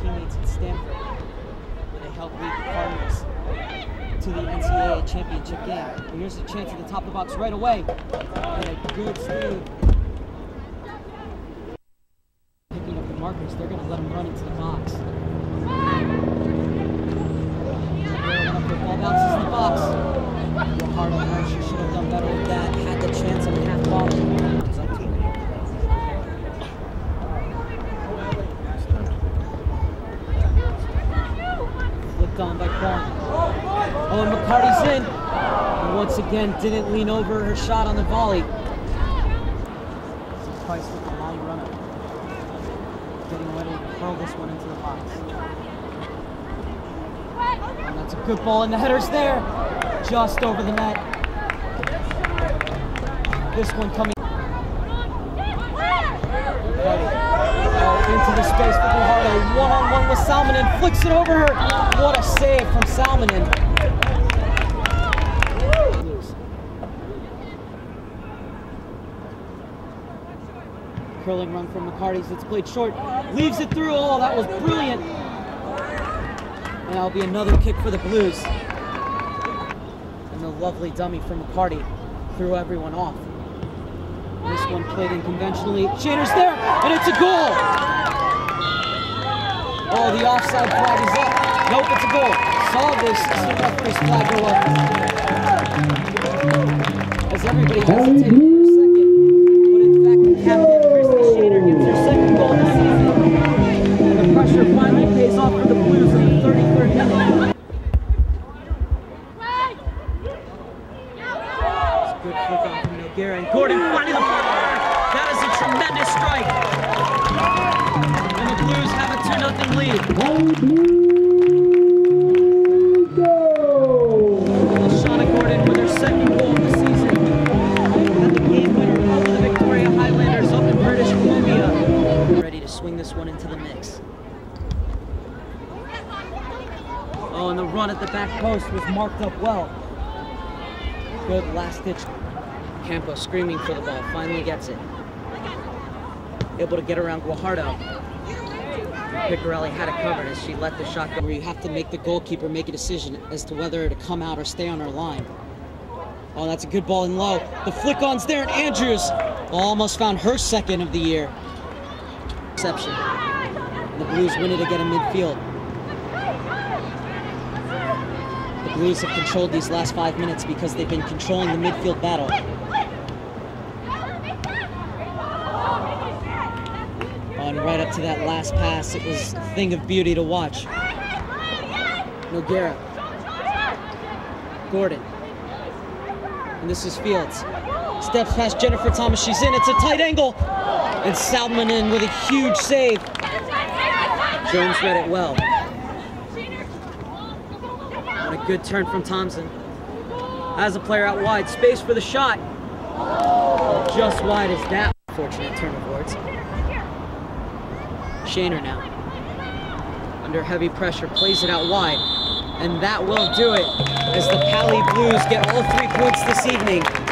teammates at Stanford, where they helped lead the Cardinals to the NCAA championship game. And here's a chance at the top of the box right away. And a good Steve. Picking up the markers, they're going to let him run into the box. Ball bounces in the box. Hard on her. She should have done better with that. Had the chance on the half ball. It's up to her. Flipped on by Quan. Oh, and McCarty's in. And once again, didn't lean over her shot on the volley. Price with the long runner. Getting ready to hurl this one into the box. And that's a good ball, and the header's there. Just over the net. This one coming. Space for Guajardo. One on one with Salmonen. Flicks it over her. What a save from Salmonen. Curling run from McCarty's. It's played short. Leaves it through. Oh, that was brilliant. And that'll be another kick for the Blues. And the lovely dummy from McCarty threw everyone off. This one played in conventionally. Shaner's there, and it's a goal! Oh, the offside flag is up. Nope, it's a goal. Saw this, see referee's flag go up. As everybody hesitated for a second. But in fact, the captain, Christy Shaner, gets her second goal of the season. The pressure finally pays off for the Blues in the 33rd minute. Good flick on from Noguera. And Gordon finding the corner. That is a tremendous strike. 2 0 lead. Shauna Gordon with her second goal of the season. And the game winner the Victoria Highlanders up in British Columbia. Ready to swing this one into the mix. Oh, and the run at the back post was marked up well. Good last ditch. Campo screaming for the ball, finally gets it. Able to get around Guajardo. Picarelli had it covered as she let the shot go. Where you have to make the goalkeeper make a decision as to whether to come out or stay on her line. Oh, that's a good ball in low. The flick on's there, and Andrews almost found her second of the year. Reception. The Blues win it again in midfield. The Blues have controlled these last five minutes because they've been controlling the midfield battle. Right up to that last pass, it was a thing of beauty to watch. Noguera. Gordon. And this is Fields. Steps past Jennifer Thomas. She's in. It's a tight angle. And Salmonen with a huge save. Jones read it well. What a good turn from Thompson. Has a player out wide. Space for the shot. Just wide as that. Fortunate turn of words. Shaner now. Under heavy pressure, plays it out wide. And that will do it as the Pali Blues get all three points this evening